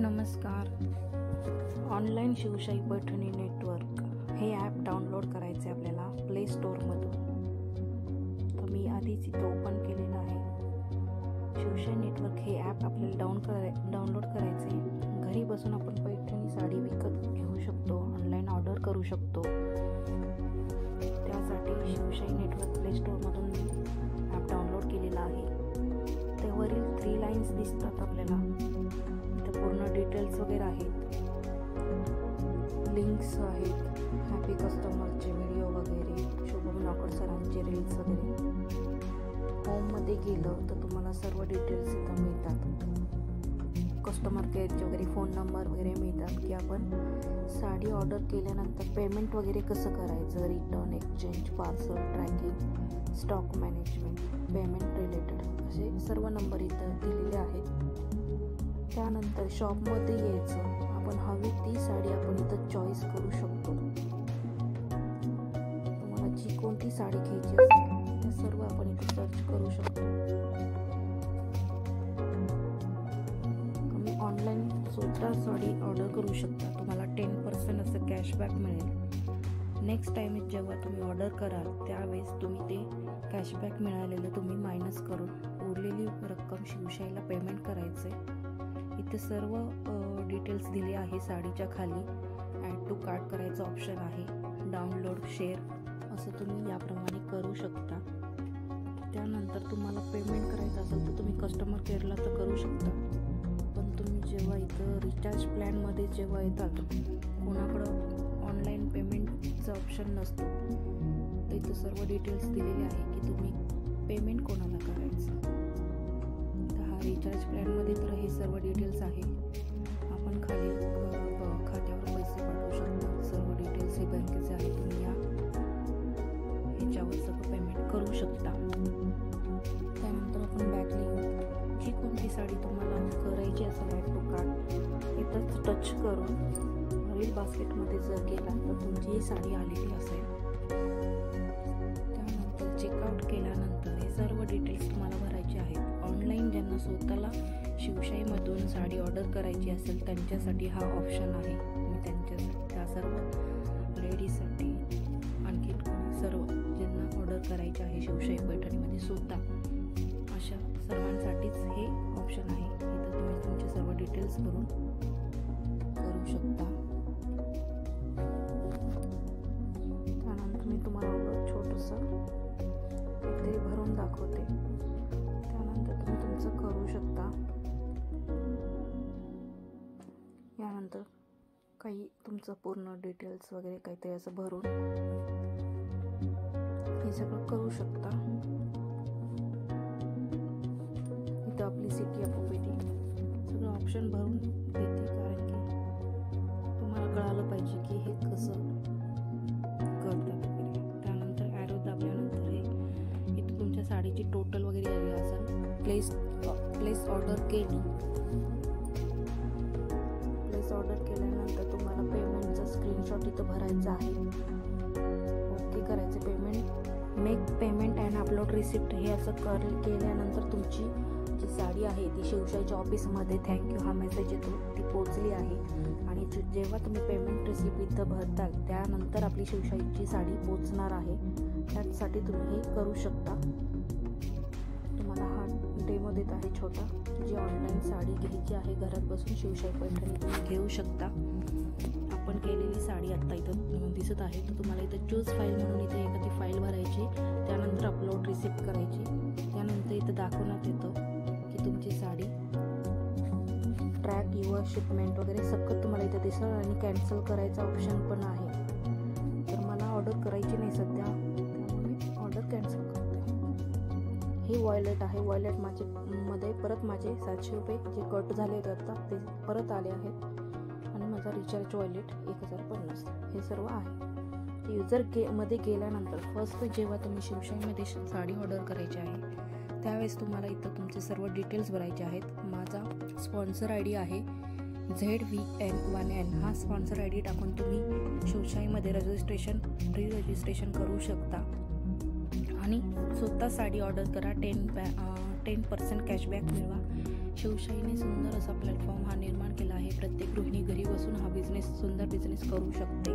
नमस्कार. Online Shivshahi Paithani network हे app download करायचे आपल्याला प्ले स्टोअरमधून तर मी आधीच इथं ओपन केलेलं आहे. शिवशाही नेटवर्क हे ॲप आपल्याला डाऊन कराय डाउनलोड करायचे. घरी बसून आपण पैठणी साडी विकत घेऊ शकतो ऑनलाईन ऑर्डर करू शकतो. त्यासाठी शिवशाही नेटवर्क प्ले स्टोअरमधून थ्री लाईन्स दिसतात आपल्याला. इथं पूर्ण डिटेल्स वगैरे आहेत. लिंक्स आहेत. हॅपी कस्टमरचे व्हिडिओ वगैरे शुभम नॉकर सरांचे रील्स वगैरे. होममध्ये गेलं तर तुम्हाला सर्व डिटेल्स इथं मिळतात. कस्टमर केअरचे वगैरे फोन नंबर वगैरे मिळतात की आपण साडी ऑर्डर केल्यानंतर पेमेंट वगैरे कसं करायचं? Return exchange parcel tracking stock management payment related सर्व नंबर इथं दिलेले आहेत. त्यानंतर शॉपमध्ये यायचं. आपण हवी ती साडी आपण इथं चॉईस करू शकतो. तुम्हाला जी कोणती साडी घ्यायची असेल त्या सर्व आपण इथे सर्च करू शकतो. तुम्ही ऑनलाईन सुद्धा साडी ऑर्डर करू शकता. तुम्हाला टेन पर्सेंट असं कॅशबॅक मिळेल. नेक्स्ट टाईम जेव्हा तुम्ही ऑर्डर कराल त्यावेळेस तुम्ही ते कॅशबॅक मिळालेलं तुम्ही मायनस करून उरलेली रक्कम शिवशाहीला पेमेंट करायचे इथे सर्व डिटेल्स दिले आहे साडीच्या खाली ॲड टू कार्ट करायचं ऑप्शन आहे. डाउनलोड शेअर असं तुम्ही याप्रमाणे करू शकता. त्यानंतर तुम्हाला पेमेंट करायचं असेल तर तुम्ही कस्टमर केअरला तर करू शकता. पण तुम्ही जेव्हा इथं रिचार्ज प्लॅनमध्ये जेव्हा येतात कोणाकडं ऑनलाईन पेमेंटचं ऑप्शन नसतो. तर इथं सर्व डिटेल्स दिलेले आहे की तुम्ही रिचार्ज प्लॅनमध्ये तर हे सर्व डिटेल्स आहे. आपण खाली खात्यावर पैसे पाठवू शकता. सर्व डिटेल्स हे बँकेचे आहे. तुम्ही या. ह्याच्यावर सगळं पेमेंट करू शकता. त्यानंतर आपण बॅक लिहू जी कोणती साडी तुम्हाला करायची असेल ॲड टू इथंच टच करून रील बास्केटमध्ये जर गेला तर तुमची ही साडी आलेली असेल. त्यानंतर चेकआउट केला. स्वतःला शिवशाहीमधून साडी ऑर्डर करायची असेल त्यांच्यासाठी हा ऑप्शन आहे. मी त्यांच्यासाठी त्या सर्व लेडीजसाठी आणखी सर्व ज्यांना ऑर्डर करायचे आहे शिवशाही पैठणीमध्ये सुद्धा अशा सर्वांसाठीच हे ऑप्शन आहे. इथं तुम्ही तुमचे सर्व डिटेल्स भरून करू शकता. त्यानंतर मी तुम्हाला छोटंसं इथे भरून दाखवते. तुमचं करू शकता. यानंतर काही तुमचं पूर्ण डिटेल्स वगैरे काहीतरी असं भरून हे सगळं करू शकता. इथं आपली सिटी अपोपेटी सगळं ऑप्शन भरून देते कारण की तुम्हाला कळालं पाहिजे की हे कसं करतात वगैरे. त्यानंतर ॲरो दाबल्यानंतर हे इथं तुमच्या साडीची टोटल वगैरे आली असेल. प्लेस प्लेस ऑर्डर केली. प्लेस ऑर्डर केल्यानंतर तुम्हाला पेमेंटचा स्क्रीनशॉट इथं भरायचा आहे. ओके करायचं payment make payment and upload receipt हे असं कर केल्यानंतर तुमची जी साडी आहे ती शिवशाहीच्या ऑफिसमध्ये थँक्यू हा मेसेज येतो ती पोचली आहे. आणि जेव्हा तुम्ही पेमेंट रिसिप्ट इथं भरताल त्यानंतर आपली शिवशाहीची साडी पोचणार आहे. त्यासाठी तुम्ही हे करू शकता. तुम्हाला हा डेमो देत आहे छोटा. जी ऑनलाईन साडी घ्यायची आहे घरात बसून शिवशाही पैठणी तुम्ही घेऊ शकता. आपण केलेली साडी आत्ता इथं दिसत आहे. तर तुम्हाला इथं चूज फाईल म्हणून इथे एखादी फाईल भरायची. त्यानंतर अपलोड रिसिप्ट करायची. त्यानंतर इथं दाखवण्यात येतं की तुमची साडी. ट्रॅक युअर शिपमेंट वगैरे सगळं तुम्हाला इथं दिसणार आणि कॅन्सल करायचा ऑप्शन पण आहे. तर मला ऑर्डर करायची नाही. वॉयलेट आहे. वॉयलेट माझे मध्ये परत माझे सातशे रुपये जे कट झाले होते आता ते परत आले आहेत. आणि माझा रिचार्ज वॉयलेट एक हजार पन्नास. हे सर्व आहे. युजर गे मध्ये गेल्यानंतर फर्स्ट जेव्हा तुम्ही शिवशाहीमध्ये साडी ऑर्डर करायची आहे त्यावेळेस तुम्हाला इथं तुमचे सर्व डिटेल्स भरायचे आहेत. माझा स्पॉन्सर आय डी आहे Z V N one N हा स्पॉन्सर आय डी टाकून तुम्ही शिवशाहीमध्ये रजिस्ट्रेशन प्री रजिस्ट्रेशन करू शकता. आणि स्वतः साडी ऑर्डर करा. टेन बॅ टेन पर्सेंट कॅशबॅक मिळवा. शिवशाहीने सुंदर असा प्लॅटफॉर्म हा निर्माण केला आहे. प्रत्येक गृहिणी घरी बसून हा बिझनेस सुंदर बिझनेस करू शकते.